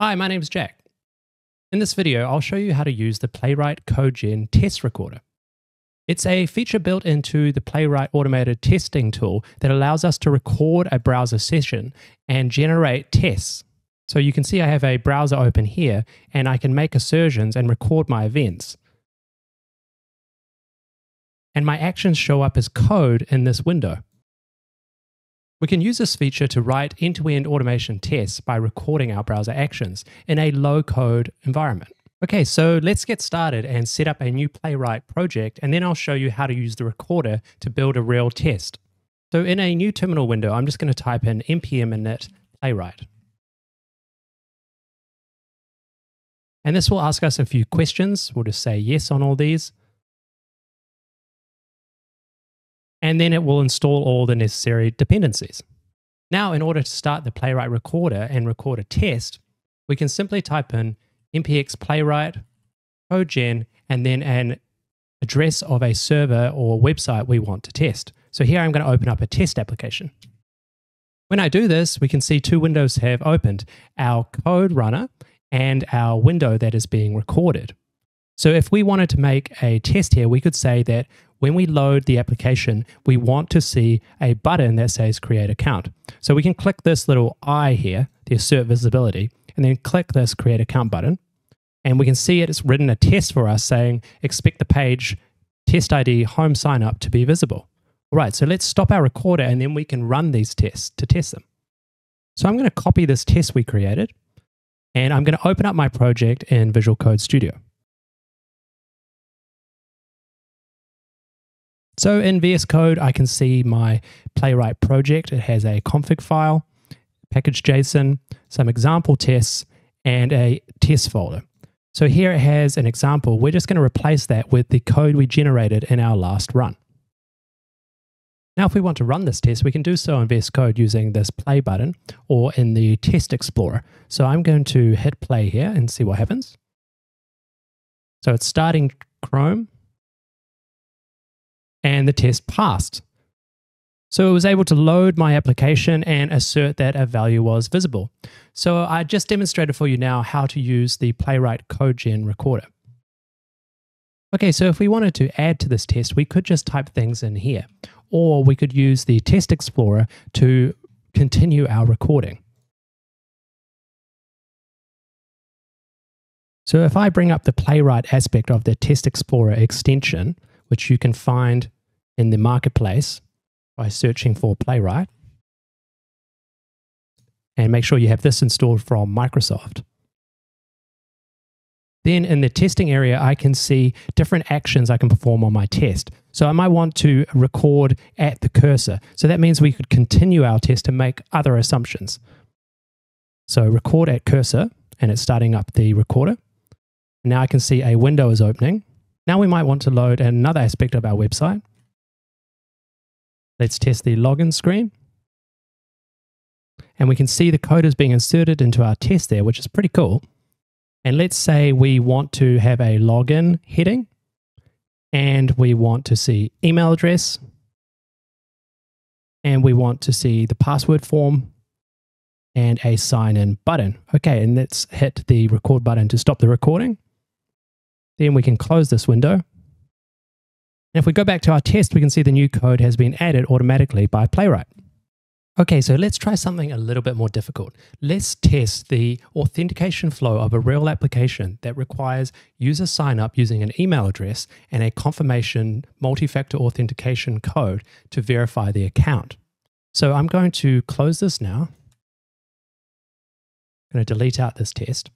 Hi, my name is Jack. In this video, I'll show you how to use the Playwright CodeGen test recorder. It's a feature built into the Playwright automated testing tool that allows us to record a browser session and generate tests. So you can see I have a browser open here and I can make assertions and record my events. And my actions show up as code in this window. We can use this feature to write end to end automation tests by recording our browser actions in a low code environment. Okay, so let's get started and set up a new Playwright project, and then I'll show you how to use the recorder to build a real test. So in a new terminal window, I'm just going to type in npm init playwright. And this will ask us a few questions. We'll just say yes on all these. And then it will install all the necessary dependencies. Now, in order to start the Playwright recorder and record a test, we can simply type in npx playwright codegen and then an address of a server or website we want to test. So here I'm going to open up a test application. When I do this, we can see two windows have opened, our code runner and our window that is being recorded. So if we wanted to make a test here, we could say that when we load the application, we want to see a button that says create account. So we can click this little I here, the assert visibility, and then click this create account button. And we can see it, it's written a test for us saying expect the page test ID home sign up to be visible. All right, so let's stop our recorder and then we can run these tests to test them. So I'm going to copy this test we created and I'm going to open up my project in Visual Code Studio. So in VS Code, I can see my Playwright project. It has a config file, package.json, some example tests, and a test folder. So here it has an example. We're just going to replace that with the code we generated in our last run. Now, if we want to run this test, we can do so in VS Code using this play button or in the test explorer. So I'm going to hit play here and see what happens. So it's starting Chrome and the test passed. So it was able to load my application and assert that a value was visible. So I just demonstrated for you now how to use the Playwright CodeGen recorder. Okay, so if we wanted to add to this test, we could just type things in here, or we could use the Test Explorer to continue our recording. So if I bring up the Playwright aspect of the Test Explorer extension, which you can find in the marketplace by searching for Playwright. And make sure you have this installed from Microsoft. Then in the testing area, I can see different actions I can perform on my test. So I might want to record at the cursor. So that means we could continue our test and make other assumptions. So record at cursor, and it's starting up the recorder. Now I can see a window is opening. Now we might want to load another aspect of our website. Let's test the login screen. And we can see the code is being inserted into our test there, which is pretty cool. And let's say we want to have a login heading and we want to see email address and we want to see the password form and a sign in button. Okay, and let's hit the record button to stop the recording. Then we can close this window. And if we go back to our test, we can see the new code has been added automatically by Playwright. Okay, so let's try something a little bit more difficult. Let's test the authentication flow of a real application that requires user sign up using an email address and a confirmation multi factor authentication code to verify the account. So I'm going to close this now. I'm going to delete out this test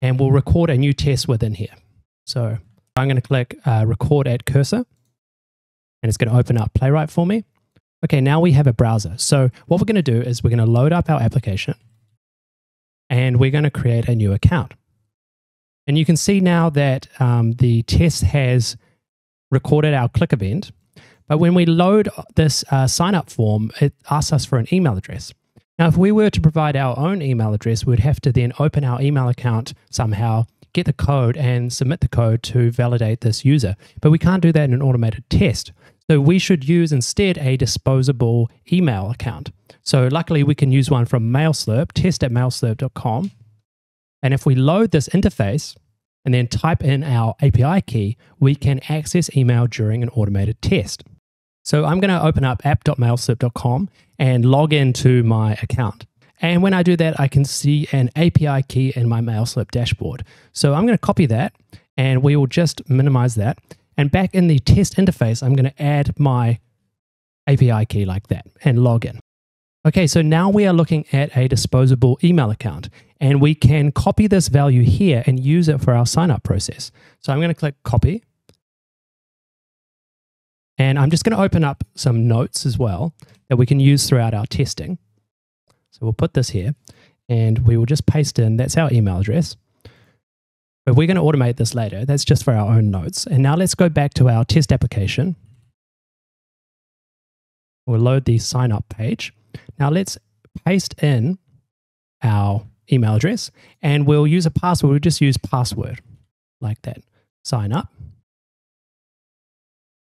and we'll record a new test within here. So I'm going to click uh, record at cursor and it's going to open up Playwright for me. Okay, now we have a browser. So what we're going to do is we're going to load up our application and we're going to create a new account. And you can see now that um, the test has recorded our click event. But when we load this uh, sign up form, it asks us for an email address. Now, if we were to provide our own email address, we'd have to then open our email account somehow, get the code, and submit the code to validate this user. But we can't do that in an automated test. So we should use instead a disposable email account. So luckily, we can use one from MailSlurp, test at mailslurp.com. And if we load this interface and then type in our API key, we can access email during an automated test. So I'm going to open up app.mailslurp.com and log into my account. And when I do that, I can see an API key in my MailSlurp dashboard. So I'm going to copy that and we will just minimize that. And back in the test interface, I'm going to add my API key like that and log in. Okay, so now we are looking at a disposable email account and we can copy this value here and use it for our sign up process. So I'm going to click copy. And I'm just going to open up some notes as well that we can use throughout our testing. We'll put this here and we will just paste in, that's our email address. But we're going to automate this later. That's just for our own notes. And now let's go back to our test application. We'll load the sign up page. Now let's paste in our email address and we'll use a password. We'll just use password like that. Sign up.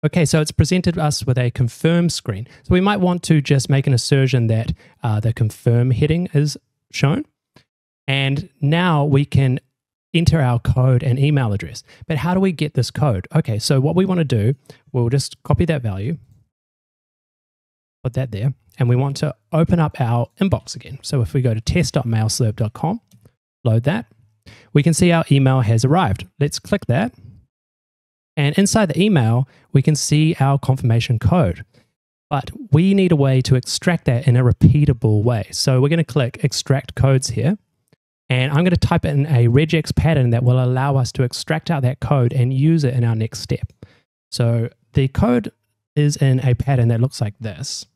Okay, so it's presented us with a confirm screen. So we might want to just make an assertion that uh, the confirm heading is shown. And now we can enter our code and email address. But how do we get this code? Okay, so what we want to do, we'll just copy that value, put that there, and we want to open up our inbox again. So if we go to test.mailslurp.com, load that, we can see our email has arrived. Let's click that and inside the email, we can see our confirmation code. But we need a way to extract that in a repeatable way. So we're going to click extract codes here. And I'm going to type in a regex pattern that will allow us to extract out that code and use it in our next step. So the code is in a pattern that looks like this.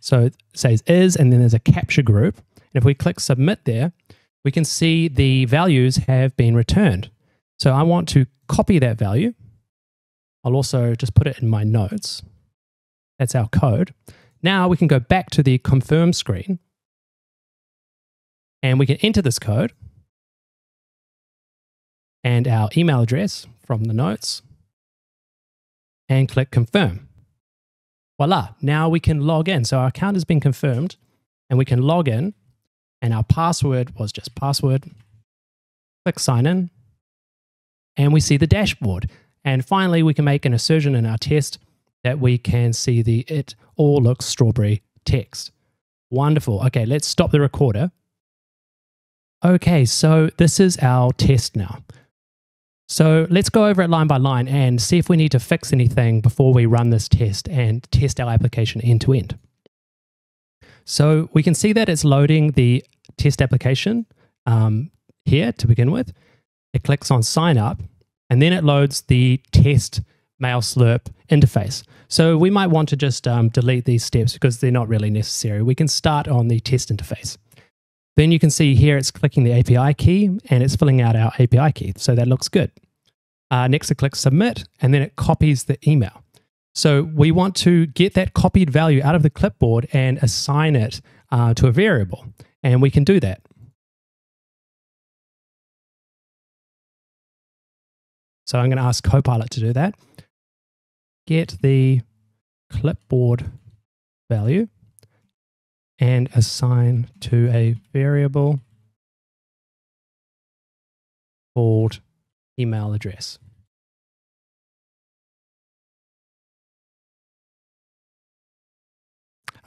So it says is, and then there's a capture group. And if we click submit there, we can see the values have been returned. So I want to copy that value. I'll also just put it in my notes. That's our code. Now we can go back to the confirm screen and we can enter this code and our email address from the notes and click confirm. Voila, now we can log in. So our account has been confirmed and we can log in and our password was just password. Click sign in, and we see the dashboard. And finally, we can make an assertion in our test that we can see the it all looks strawberry text. Wonderful. Okay, let's stop the recorder. Okay, so this is our test now. So let's go over it line by line and see if we need to fix anything before we run this test and test our application end to end. So we can see that it's loading the test application um, here to begin with. It clicks on sign up and then it loads the test mail slurp interface. So we might want to just um, delete these steps because they're not really necessary. We can start on the test interface. Then you can see here it's clicking the API key and it's filling out our API key. So that looks good. Uh, next it clicks submit and then it copies the email. So we want to get that copied value out of the clipboard and assign it uh, to a variable. And we can do that. So I'm going to ask Copilot to do that. Get the clipboard value and assign to a variable called email address.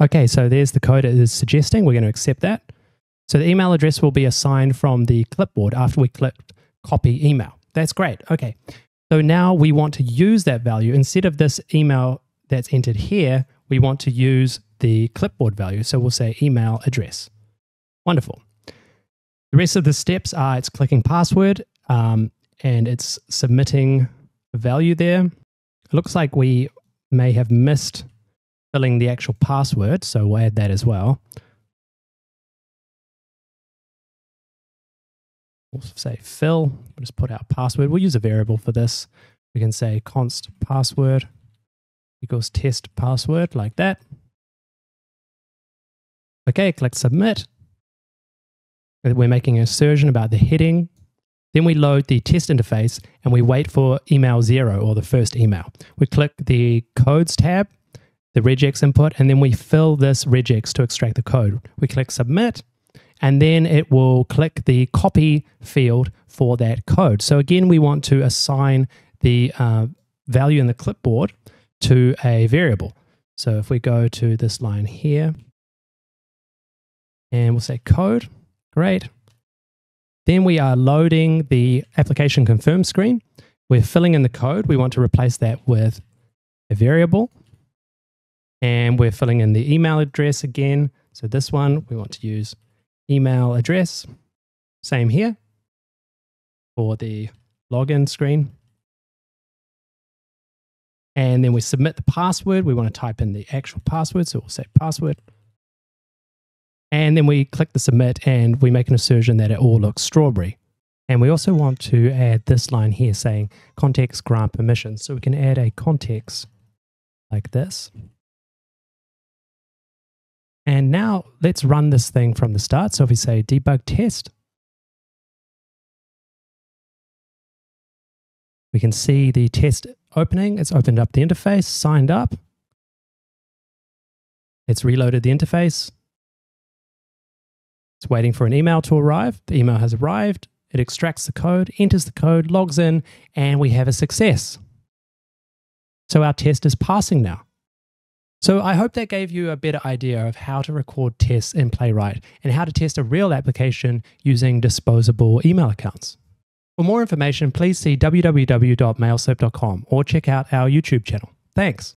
Okay, so there's the code it is suggesting. We're going to accept that. So the email address will be assigned from the clipboard after we click copy email. That's great. Okay. So now we want to use that value. Instead of this email that's entered here, we want to use the clipboard value. So we'll say email address. Wonderful. The rest of the steps are it's clicking password um, and it's submitting value there. It looks like we may have missed filling the actual password, so we'll add that as well. We'll say fill, we'll just put our password. We'll use a variable for this. We can say const password equals test password like that. Okay, click submit. We're making an assertion about the heading. Then we load the test interface and we wait for email zero or the first email. We click the codes tab the regex input, and then we fill this regex to extract the code. We click submit, and then it will click the copy field for that code. So again, we want to assign the uh, value in the clipboard to a variable. So if we go to this line here, and we'll say code, great. Then we are loading the application confirm screen. We're filling in the code. We want to replace that with a variable. And we're filling in the email address again. So this one, we want to use email address. Same here for the login screen. And then we submit the password. We want to type in the actual password. So we'll say password. And then we click the submit and we make an assertion that it all looks strawberry. And we also want to add this line here saying context grant permission. So we can add a context like this. Now let's run this thing from the start. So if we say debug test, we can see the test opening. It's opened up the interface, signed up. It's reloaded the interface. It's waiting for an email to arrive. The email has arrived. It extracts the code, enters the code, logs in, and we have a success. So our test is passing now. So I hope that gave you a better idea of how to record tests in Playwright and how to test a real application using disposable email accounts. For more information, please see www.mailslurp.com or check out our YouTube channel. Thanks.